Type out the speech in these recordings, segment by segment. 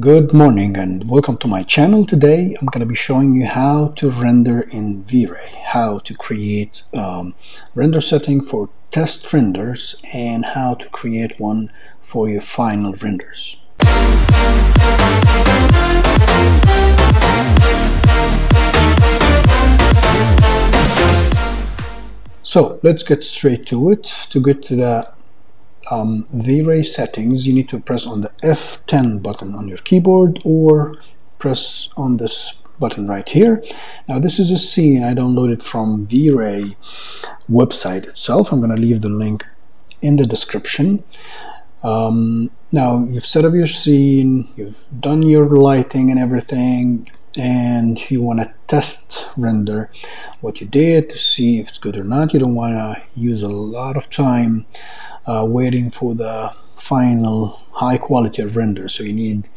Good morning and welcome to my channel. Today I'm going to be showing you how to render in V-Ray, how to create um, render setting for test renders and how to create one for your final renders. So let's get straight to it. To get to the um, V-Ray settings, you need to press on the F10 button on your keyboard or press on this button right here. Now this is a scene I downloaded from V-Ray website itself. I'm going to leave the link in the description. Um, now you've set up your scene, you've done your lighting and everything, and you want to test render what you did to see if it's good or not. You don't want to use a lot of time uh, waiting for the final high quality of render. So you need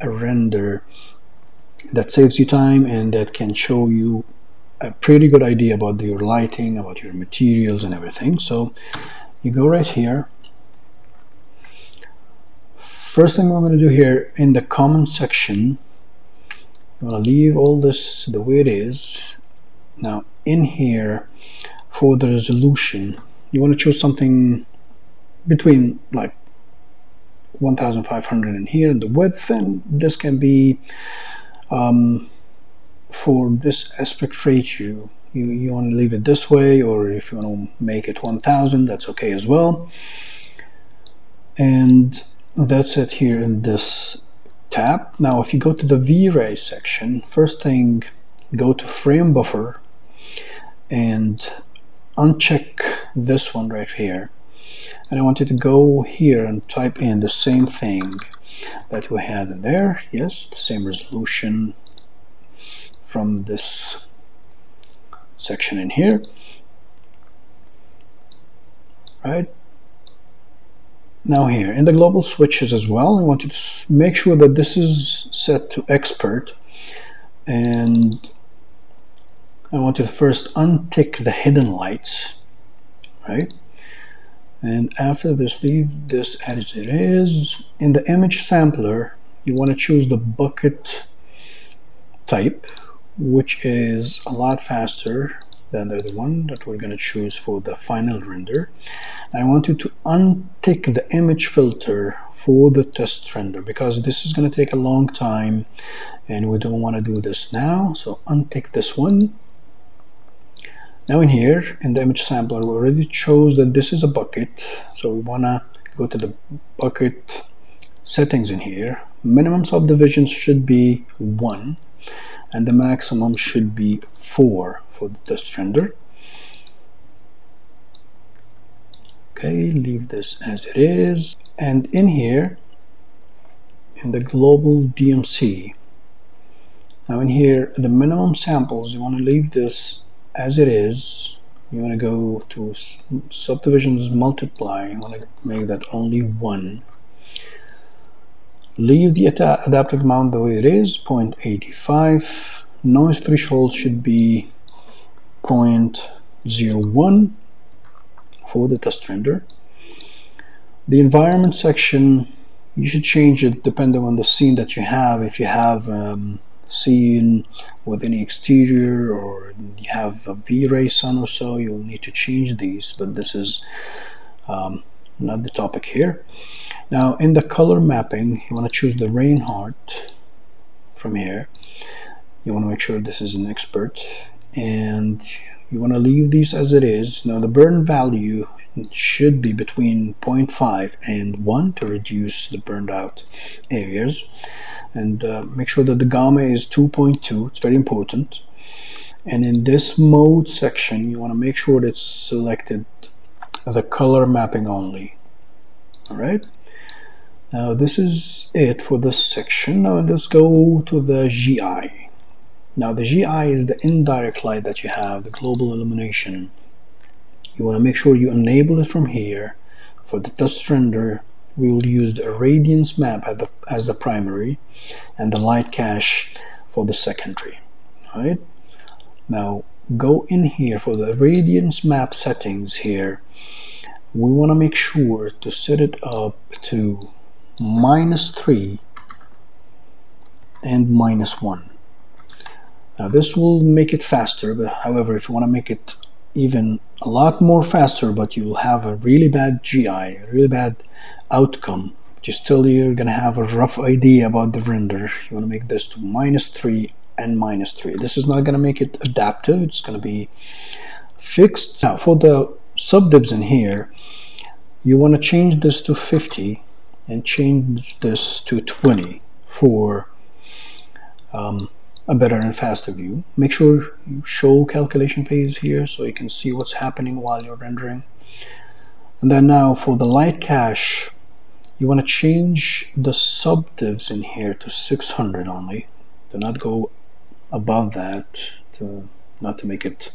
a render that saves you time and that can show you a pretty good idea about your lighting, about your materials and everything. So you go right here. First thing we're going to do here in the Common section, I'm going to leave all this the way it is. Now in here for the resolution, you want to choose something between like 1500 in here and the width and this can be um, for this aspect ratio you, you want to leave it this way or if you want to make it 1000 that's okay as well. And that's it here in this tab. Now if you go to the V-Ray section first thing go to frame buffer and uncheck this one right here and I wanted to go here and type in the same thing that we had in there. Yes the same resolution from this section in here. Right? Now here in the global switches as well I want you to make sure that this is set to expert. And I want you to first untick the hidden lights. Right and after this leave this as it is. In the image sampler you want to choose the bucket type which is a lot faster than the other one that we're going to choose for the final render. I want you to untick the image filter for the test render because this is going to take a long time and we don't want to do this now. So untick this one now in here, in the image sampler, we already chose that this is a bucket. So we wanna go to the bucket settings in here. Minimum subdivisions should be one and the maximum should be four for the test render. Okay, leave this as it is. And in here, in the global DMC, now in here, the minimum samples, you want to leave this as it is you want to go to subdivisions multiply you want to make that only one. Leave the adaptive amount the way it is 0.85 noise threshold should be 0.01 for the test render. The environment section you should change it depending on the scene that you have. If you have um, scene with any exterior or you have a V-ray sun or so you'll need to change these but this is um, not the topic here. Now in the color mapping you want to choose the Reinhard from here. You want to make sure this is an expert and you want to leave these as it is. Now the burn value should be between 0.5 and 1 to reduce the burned out areas. And uh, make sure that the gamma is 2.2 it's very important. And in this mode section you want to make sure that it's selected the color mapping only. All right now this is it for this section. Now let's go to the GI now the GI is the indirect light that you have the global illumination you want to make sure you enable it from here. For the test render we will use the irradiance map as the, as the primary and the light cache for the secondary. Right now go in here for the irradiance map settings here. We want to make sure to set it up to minus 3 and minus 1. Now this will make it faster, but however, if you want to make it even a lot more faster, but you will have a really bad GI, a really bad outcome, but you still you're gonna have a rough idea about the render. You want to make this to minus 3 and minus 3. This is not gonna make it adaptive, it's gonna be fixed. Now for the subdivs in here, you want to change this to 50 and change this to 20 for um, a better and faster view. Make sure you show calculation phase here so you can see what's happening while you're rendering. And then now for the light cache, you want to change the subdivs in here to 600 only. Do not go above that to not to make it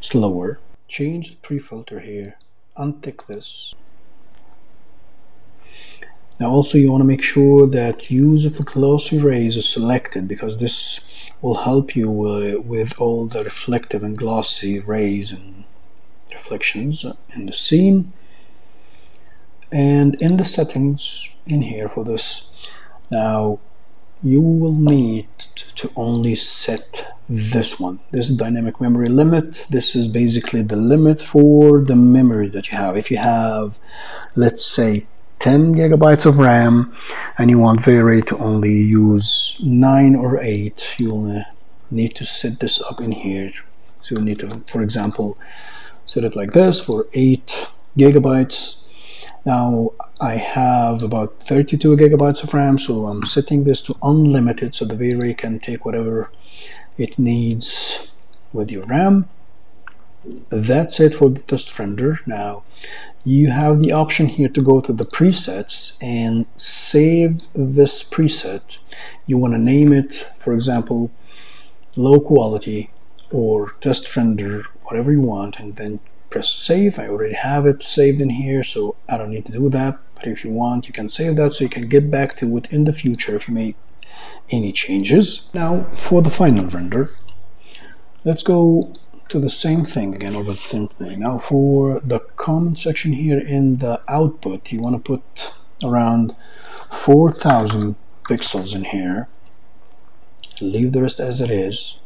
slower. Change the pre-filter here, untick this, now also you want to make sure that use of the glossy rays is selected because this will help you uh, with all the reflective and glossy rays and reflections in the scene. And in the settings in here for this, now you will need to only set this one. This dynamic memory limit. This is basically the limit for the memory that you have. If you have, let's say, 10 gigabytes of RAM and you want V-Ray to only use 9 or 8 you'll need to set this up in here. So you need to for example set it like this for 8 gigabytes. Now I have about 32 gigabytes of RAM so I'm setting this to unlimited so the V-Ray can take whatever it needs with your RAM. That's it for the test render. Now you have the option here to go to the presets and save this preset. You want to name it for example low quality or test render whatever you want and then press save. I already have it saved in here so I don't need to do that. But if you want you can save that so you can get back to it in the future if you make any changes. Now for the final render let's go to the same thing again over the same thing. Now for the Common section here in the output, you want to put around 4,000 pixels in here. Leave the rest as it is.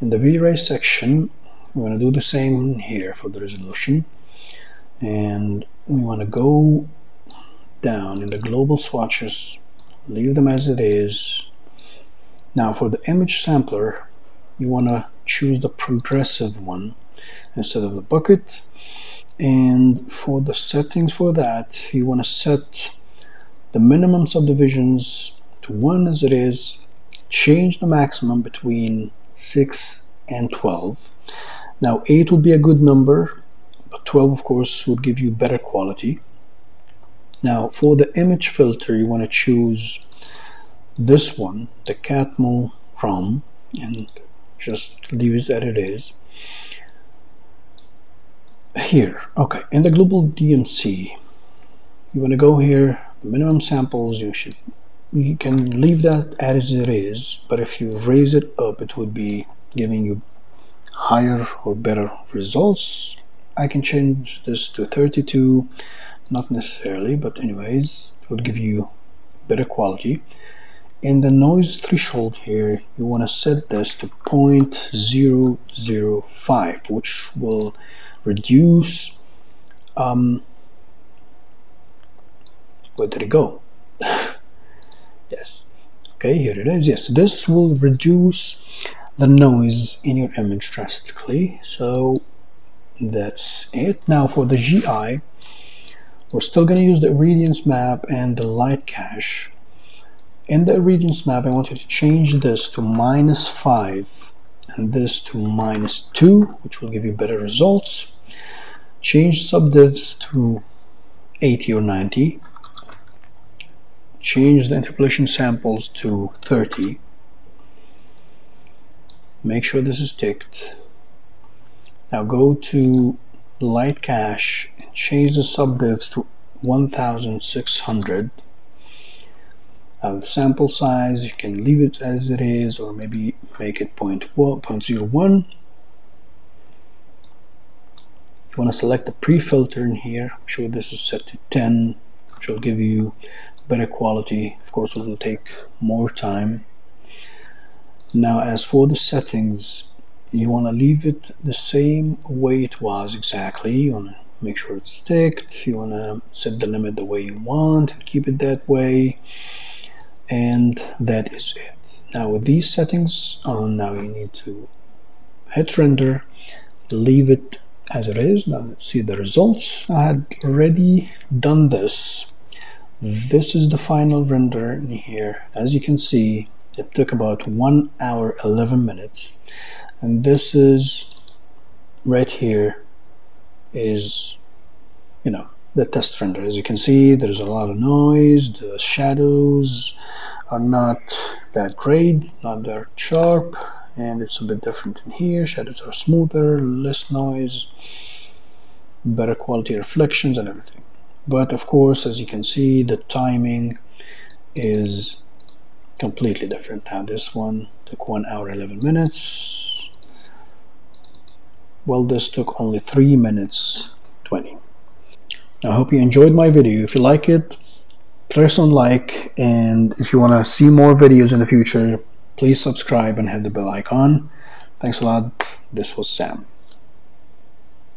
In the V-Ray section, we're going to do the same here for the resolution. And we want to go down in the global switches, leave them as it is. Now for the image sampler, you want to choose the progressive one instead of the bucket. And for the settings for that you want to set the minimum subdivisions to 1 as it is change the maximum between 6 and 12 now 8 would be a good number but 12 of course would give you better quality. Now for the image filter you want to choose this one the Catmull ROM and just leave it as it is. Here okay in the global DMC you want to go here minimum samples you should you can leave that as it is but if you raise it up it would be giving you higher or better results. I can change this to 32 not necessarily but anyways it will give you better quality in the noise threshold here you want to set this to 0.005 which will reduce um, where did it go? Yes. Okay here it is. Yes this will reduce the noise in your image drastically. So that's it. Now for the GI we're still going to use the irradiance map and the light cache in the irradiance map I want you to change this to minus 5 and this to minus 2 which will give you better results. Change subdivs to 80 or 90 change the interpolation samples to 30 make sure this is ticked. Now go to light cache and change the subdivs to 1600 uh, the sample size you can leave it as it is or maybe make it 0.01 you want to select the pre-filter in here make sure this is set to 10 which will give you better quality. Of course it will take more time. Now as for the settings you want to leave it the same way it was exactly. You want to make sure it's ticked you want to set the limit the way you want and keep it that way and that is it. Now with these settings on now you need to hit render leave it as it is. Now let's see the results. I had already done this. This is the final render in here. As you can see it took about 1 hour 11 minutes. And this is right here is you know the test render. As you can see there's a lot of noise the shadows are not that great not that sharp and it's a bit different in here. Shadows are smoother less noise better quality reflections and everything. But of course as you can see the timing is completely different. Now this one took 1 hour 11 minutes. Well this took only 3 minutes 20 I hope you enjoyed my video. If you like it press on like and if you want to see more videos in the future please subscribe and hit the bell icon. Thanks a lot. This was Sam